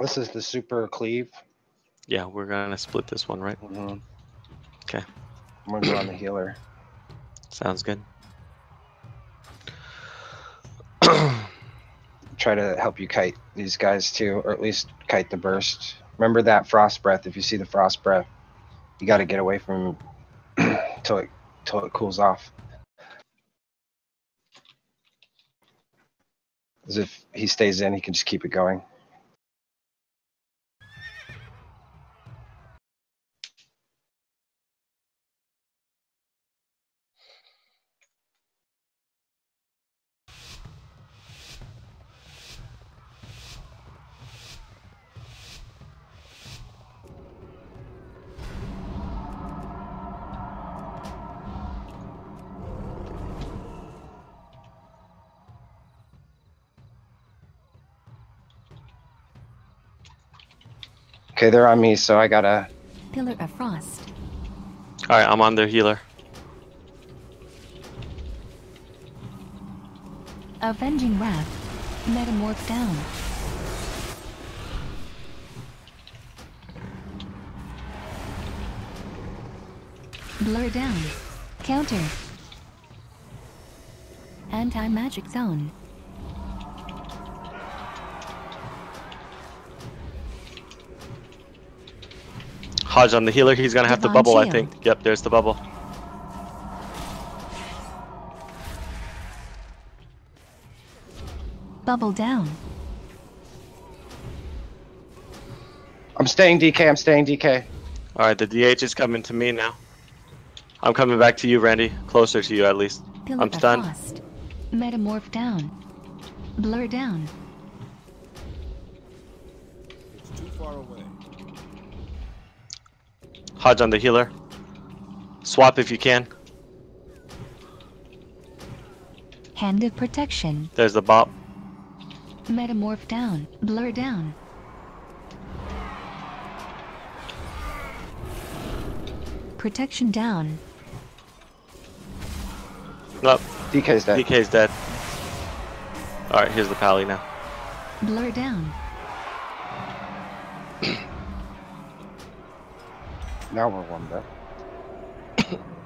This is the super cleave. Yeah, we're gonna split this one, right? Mm -hmm. Okay. I'm gonna go on the healer. Sounds good. Try to help you kite these guys too, or at least kite the burst. Remember that frost breath. If you see the frost breath, you got to get away from till it till it cools off. As if he stays in, he can just keep it going. Okay, they're on me, so I gotta. Pillar of Frost. All right, I'm on their healer. Avenging Wrath. Metamorph down. Blur down. Counter. Anti-magic zone. HoJ on the healer. He's gonna have to Divine bubble, I think. Yep, there's the bubble. Bubble down. I'm staying DK. I'm staying DK. All right, the DH is coming to me now. I'm coming back to you, Randy. Closer to you, at least. Pillar I'm stunned. Frost. Metamorph down. Blur down. It's too far away. HoJ on the healer. Swap if you can. Hand of Protection. There's the bop. Metamorph down. Blur down. Protection down. Nope, DK's dead. DK's dead. All right, here's the pally now. Blur down. Now we're warmed up.